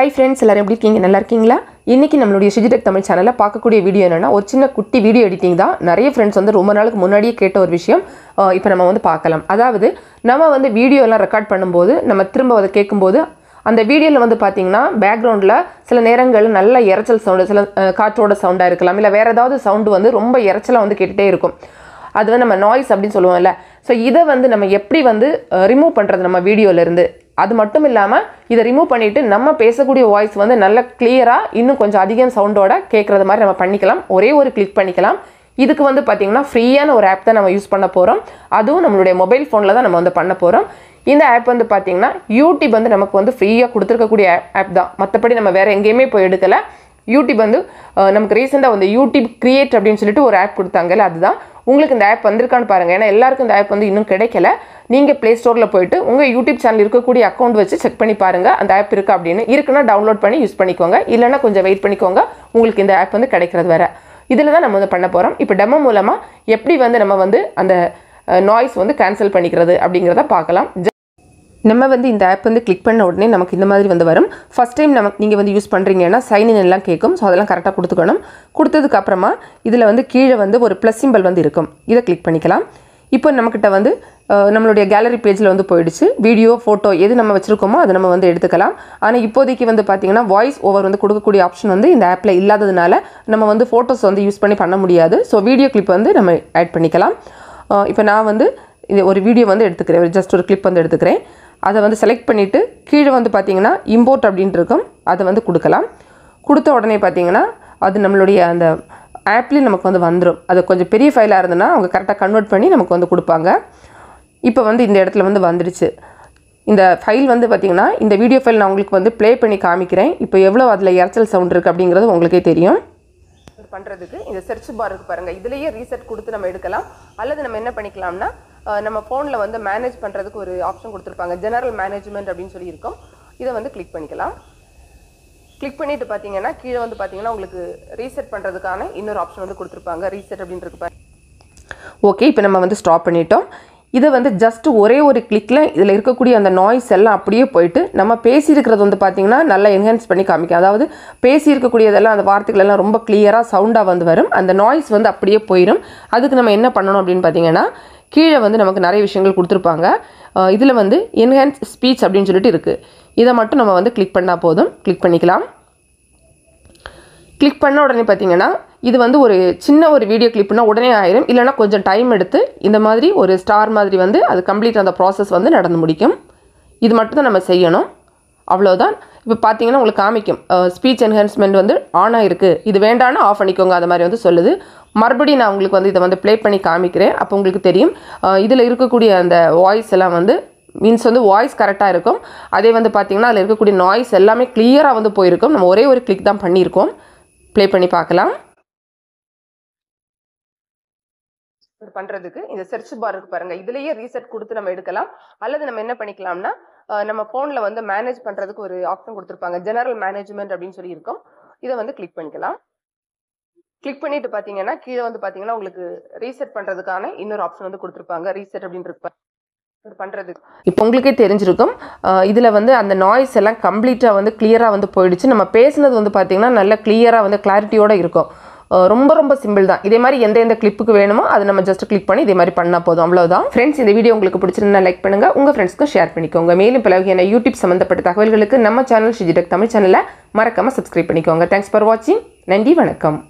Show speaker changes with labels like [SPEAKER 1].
[SPEAKER 1] hi friends எல்லாரும் எப்படி இருக்கீங்க நல்லா இருக்கீங்களா இன்றைக்கி நம்மளுடைய சுஜிடெக் தமிழ் சேனலில் பார்க்கக்கூடிய வீடியோ என்னென்னா ஒரு சின்ன குட்டி வீடியோ எடிட்டிங் தான் நிறைய ஃப்ரெண்ட்ஸ் வந்து ரொம்ப நாளுக்கு முன்னாடியே கேட்ட ஒரு விஷயம் இப்போ நம்ம வந்து பார்க்கலாம் அதாவது நம்ம வந்து வீடியோலாம் ரெக்கார்ட் பண்ணும்போது நம்ம திரும்ப அதை கேட்கும்போது அந்த வீடியோவில் வந்து பார்த்தீங்கன்னா பேக்ரவுண்டில் சில நேரங்களில் நல்ல இறைச்சல் சவுண்டு சில காற்றோட சவுண்டாக இருக்கலாம் இல்லை வேறு ஏதாவது சவுண்டு வந்து ரொம்ப இறைச்சலாக வந்து கேட்டுகிட்டே இருக்கும் அது வந்து நம்ம நாய்ஸ் அப்படின்னு சொல்லுவோம்ல ஸோ இதை வந்து நம்ம எப்படி வந்து ரிமூவ் பண்ணுறது நம்ம வீடியோலேருந்து அது மட்டும் இல்லாமல் இதை ரிமூவ் பண்ணிவிட்டு நம்ம பேசக்கூடிய வாய்ஸ் வந்து நல்ல கிளியராக இன்னும் கொஞ்சம் அதிகம் சவுண்டோட கேட்குறது மாதிரி நம்ம பண்ணிக்கலாம் ஒரே ஒரு கிளிக் பண்ணிக்கலாம் இதுக்கு வந்து பார்த்திங்கன்னா ஃப்ரீயான ஒரு ஆப் தான் நம்ம யூஸ் பண்ண போகிறோம் அதுவும் நம்மளுடைய மொபைல் ஃபோனில் தான் நம்ம வந்து பண்ண போகிறோம் இந்த ஆப் வந்து பார்த்திங்கன்னா யூடியூப் வந்து நமக்கு வந்து ஃப்ரீயாக கொடுத்துருக்கக்கூடிய ஆப் தான் மற்றபடி நம்ம வேறு எங்கேயுமே போய் எடுக்கலை யூடியூப் வந்து நமக்கு ரீசெண்டாக வந்து யூடியூப் கிரியேட் அப்படின்னு சொல்லிட்டு ஒரு ஆப் கொடுத்தாங்கல்ல அதுதான் உங்களுக்கு இந்த ஆப் வந்திருக்கான்னு பாருங்கள் ஏன்னா எல்லாருக்கும் இந்த ஆப் வந்து இன்னும் கிடைக்கல நீங்கள் ப்ளே ஸ்டோரில் போயிட்டு உங்கள் யூடியூப் சேனல் இருக்கக்கூடிய அக்கௌண்ட் வச்சு செக் பண்ணி பாருங்கள் அந்த ஆப் இருக்குது அப்படின்னு இருக்குன்னா டவுன்லோட் பண்ணி யூஸ் பண்ணிக்கோங்க இல்லைன்னா கொஞ்சம் வெயிட் பண்ணிக்கோங்க உங்களுக்கு இந்த ஆப் வந்து கிடைக்கிறது வேறு இதில் தான் நம்ம வந்து பண்ண போகிறோம் இப்போ டெமோ மூலமாக எப்படி வந்து நம்ம வந்து அந்த நாய்ஸ் வந்து கேன்சல் பண்ணிக்கிறது அப்படிங்கிறத பார்க்கலாம் நம்ம வந்து இந்த ஆப் வந்து கிளிக் பண்ண உடனே நமக்கு இந்த மாதிரி வந்து வரும் ஃபஸ்ட் டைம் நம்ம நீங்கள் வந்து யூஸ் பண்ணுறீங்கன்னா சைனின் எல்லாம் கேட்கும் ஸோ அதெல்லாம் கரெக்டாக கொடுத்துக்கணும் கொடுத்ததுக்கப்புறமா இதில் வந்து கீழே வந்து ஒரு ப்ளஸ் சிம்பிள் வந்து இருக்கும் இதை கிளிக் பண்ணிக்கலாம் இப்போ நம்மக்கிட்ட வந்து நம்மளுடைய கேலரி பேஜில் வந்து போயிடுச்சு வீடியோ ஃபோட்டோ எது நம்ம வச்சுருக்கோமோ அதை நம்ம வந்து எடுத்துக்கலாம் ஆனால் இப்போதைக்கு வந்து பார்த்திங்கன்னா வாய்ஸ் ஓவர் வந்து கொடுக்கக்கூடிய ஆப்ஷன் வந்து இந்த ஆப்பில் இல்லாததுனால நம்ம வந்து ஃபோட்டோஸ் வந்து யூஸ் பண்ணி பண்ண முடியாது ஸோ வீடியோ கிளிப் வந்து நம்ம ஆட் பண்ணிக்கலாம் இப்போ நான் வந்து இது ஒரு வீடியோ வந்து எடுத்துக்கிறேன் ஜஸ்ட் ஒரு கிளிப் வந்து எடுத்துக்கிறேன் அதை வந்து செலக்ட் பண்ணிவிட்டு கீழே வந்து பார்த்திங்கன்னா இம்போர்ட் அப்படின்ட்டு இருக்கும் அதை வந்து கொடுக்கலாம் கொடுத்த உடனே பார்த்தீங்கன்னா அது நம்மளுடைய அந்த ஆப்லேயும் நமக்கு வந்து வந்துடும் அது கொஞ்சம் பெரிய ஃபைலாக இருந்ததுன்னா அவங்க கரெக்டாக கன்வெர்ட் பண்ணி நமக்கு வந்து கொடுப்பாங்க இப்போ வந்து இந்த இடத்துல வந்து வந்துடுச்சு இந்த ஃபைல் வந்து பார்த்திங்கன்னா இந்த வீடியோ ஃபைல் நான் உங்களுக்கு வந்து ப்ளே பண்ணி காமிக்கிறேன் இப்போ எவ்வளோ அதில் இறச்சல் சவுண்ட் இருக்குது அப்படிங்கிறது உங்களுக்கே தெரியும் பண்ணுறதுக்கு இந்த சர்ச் பார் இருக்குது பாருங்கள் இதுலேயே ரீசெட் கொடுத்து நம்ம எடுக்கலாம் அல்லது நம்ம என்ன பண்ணிக்கலாம்னா நம்ம ஃபோனில் வந்து மேனேஜ் பண்ணுறதுக்கு ஒரு ஆப்ஷன் கொடுத்துருப்பாங்க ஜெனரல் மேனேஜ்மெண்ட் அப்படின்னு சொல்லி இருக்கும் இதை வந்து கிளிக் பண்ணிக்கலாம் கிளிக் பண்ணிட்டு பார்த்தீங்கன்னா கீழே வந்து பார்த்தீங்கன்னா உங்களுக்கு ரீசெட் பண்ணுறதுக்கான இன்னொரு ஆப்ஷன் வந்து கொடுத்துருப்பாங்க ரீசெட் அப்படின்றது ஓகே இப்போ நம்ம வந்து ஸ்டாப் பண்ணிட்டோம் இதை வந்து ஜஸ்ட் ஒரே ஒரு கிளிக்கில் இதில் இருக்கக்கூடிய அந்த நாய்ஸ் எல்லாம் அப்படியே போயிட்டு நம்ம பேசியிருக்கிறது வந்து பார்த்திங்கன்னா நல்லா என்ஹான்ஸ் பண்ணி காமிக்கும் அதாவது பேசியிருக்கக்கூடியதெல்லாம் அந்த வார்த்தைகள் எல்லாம் ரொம்ப கிளியராக சவுண்டாக வந்து வரும் அந்த நாய்ஸ் வந்து அப்படியே போயிடும் அதுக்கு நம்ம என்ன பண்ணணும் அப்படின்னு பார்த்தீங்கன்னா கீழே வந்து நமக்கு நிறைய விஷயங்கள் கொடுத்துருப்பாங்க இதில் வந்து என்ஹான்ஸ் ஸ்பீச் அப்படின்னு சொல்லிட்டு இருக்குது இதை மட்டும் நம்ம வந்து கிளிக் பண்ணால் போதும் கிளிக் பண்ணிக்கலாம் கிளிக் பண்ண உடனே பார்த்தீங்கன்னா இது வந்து ஒரு சின்ன ஒரு வீடியோ கிளிப்னா உடனே ஆயிரும் இல்லைனா கொஞ்சம் டைம் எடுத்து இந்த மாதிரி ஒரு ஸ்டார் மாதிரி வந்து அது கம்ப்ளீட் அந்த ப்ராசஸ் வந்து நடந்து முடிக்கும் இது மட்டும் தான் நம்ம செய்யணும் அவ்வளோதான் இப்போ பார்த்தீங்கன்னா உங்களுக்கு காமிக்கும் ஸ்பீச் என்ஹான்ஸ்மெண்ட் வந்து ஆன் ஆகிருக்கு இது வேண்டாம்னா ஆஃப் பண்ணிக்கோங்க அது மாதிரி வந்து சொல்லுது மறுபடியும் நான் உங்களுக்கு வந்து இதை வந்து ப்ளே பண்ணி காமிக்கிறேன் அப்போ உங்களுக்கு தெரியும் இதில் இருக்கக்கூடிய அந்த வாய்ஸ் எல்லாம் வந்து மீன்ஸ் வந்து வாய்ஸ் கரெக்டாக இருக்கும் அதே வந்து பார்த்திங்கன்னா அதில் இருக்கக்கூடிய நாய்ஸ் எல்லாமே கிளியராக வந்து போயிருக்கும் நம்ம ஒரே ஒரு கிளிக் தான் பண்ணியிருக்கோம் ப்ளே பண்ணி பார்க்கலாம் பண்ணுறதுக்கு இந்த செர்ச் பார் இருக்கு பாருங்கள் இதுலேயே ரீசெட் கொடுத்து நம்ம எடுக்கலாம் அல்லது நம்ம என்ன பண்ணிக்கலாம்னா நம்ம ஃபோனில் வந்து மேனேஜ் பண்ணுறதுக்கு ஒரு ஆப்ஷன் கொடுத்துருப்பாங்க ஜெனரல் மேனேஜ்மெண்ட் அப்படின்னு சொல்லி இருக்கும் இதை வந்து கிளிக் பண்ணிக்கலாம் கிளிக் பண்ணிட்டு பார்த்தீங்கன்னா கீழே வந்து பார்த்தீங்கன்னா உங்களுக்கு ரீசெட் பண்ணுறதுக்கான இன்னொரு ஆப்ஷன் வந்து கொடுத்துருப்பாங்க ரீசெட் அப்படின்னு இருப்பாங்க பண்ணுறதுக்கு இப்போ உங்களுக்கே தெரிஞ்சிருக்கும் இதில் வந்து அந்த நாய்ஸ் எல்லாம் கம்ப்ளீட்டாக வந்து கிளியராக வந்து போயிடுச்சு நம்ம பேசுனது வந்து பார்த்திங்கன்னா நல்ல கிளியராக வந்து கிளாரிட்டியோடு இருக்கும் ரொம்ப ரொம்ப சிம்பிள் தான் இதே மாதிரி எந்த எந்த கிளிப்புக்கு வேணுமோ அதை நம்ம ஜஸ்ட் கிளிக் பண்ணி இதே மாதிரி பண்ணால் போதும் அவ்வளோதான் ஃப்ரெண்ட்ஸ் இந்த வீடியோ உங்களுக்கு பிடிச்சிருந்தா லைக் பண்ணுங்கள் உங்கள் ஃப்ரெண்ட்ஸ்க்கும் ஷேர் பண்ணிக்கோங்க மேலும் பல வகையான யூடியூப் சம்மந்தப்பட்ட தகவல்களுக்கு நம்ம சேனல் ஷிஜிடக் தமிழ் சேனலை மறக்காமல் சப்ஸ்கிரைப் பண்ணிக்கோங்க தேங்க்ஸ் ஃபார் வாட்சிங் நன்றி வணக்கம்